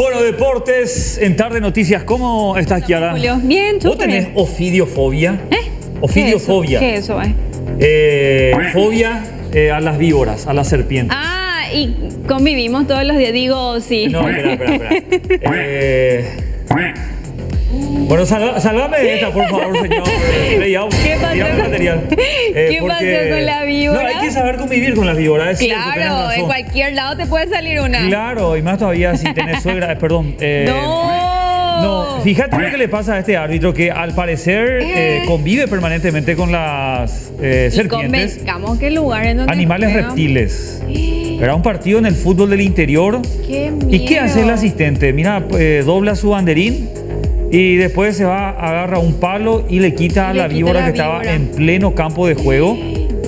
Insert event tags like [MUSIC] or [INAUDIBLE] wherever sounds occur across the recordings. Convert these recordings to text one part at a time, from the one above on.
Bueno, deportes, en tarde noticias, ¿cómo estás, Kiara? Julio, bien, ¿Vos súper tenés bien. ofidiofobia? ¿Eh? Ofidiofobia. ¿Qué es eso? ¿Qué es eso, eh? Eh, fobia eh, a las víboras, a las serpientes. Ah, y convivimos todos los días. Digo, sí. No, espera, espera, espera. [LAUGHS] Eh, bueno, salvame de esta, por favor, señor. [LAUGHS] eh. ¿Qué. ¿Qué pasó con la víbora? No, hay que saber convivir con las víboras. Claro, en cualquier lado te puede salir una. Claro, y más todavía si tenés [LAUGHS] suegra, eh, perdón. eh, No. No, fíjate lo que le pasa a este árbitro que al parecer eh, Eh. convive permanentemente con las eh, serpientes, convenzcamos que lugar en donde animales reptiles. [GASPS] Era un partido en el fútbol del interior. Qué ¿Y qué hace el miedo. asistente? Mira, eh, dobla su banderín y después se va, agarra un palo y le quita a la víbora la que estaba en pleno campo de juego.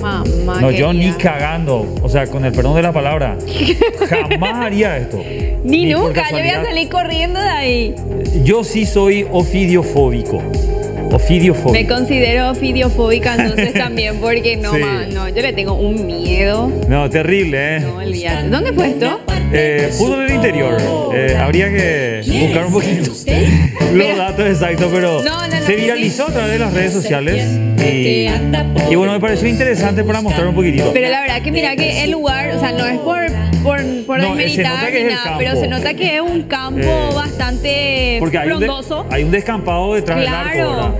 Mamá. No, yo ni cagando, o sea, con el perdón de la palabra, jamás haría esto. [LAUGHS] Ni nunca, yo voy a salir corriendo de ahí. Yo sí soy ofidiofóbico. Me Ofidiofóbico. considero ofidiofóbica entonces [LAUGHS] también, porque no, Sí. ma, no, yo le tengo un miedo. No, terrible, ¿eh? No. ¿Dónde fue esto? Eh, fútbol del interior. Eh, habría que buscar un poquito [LAUGHS] los datos exactos, pero No, no, no, se viralizó a través de las redes sociales y, y bueno, me pareció interesante para mostrar un poquitito. Pero la verdad que mira que el lugar, o sea, no es por, por, por No, eh, desmeritar ni nada, pero se nota que es un campo Eh, bastante Porque hay un, de- frondoso. hay un descampado detrás del arco, Claro. ¿verdad?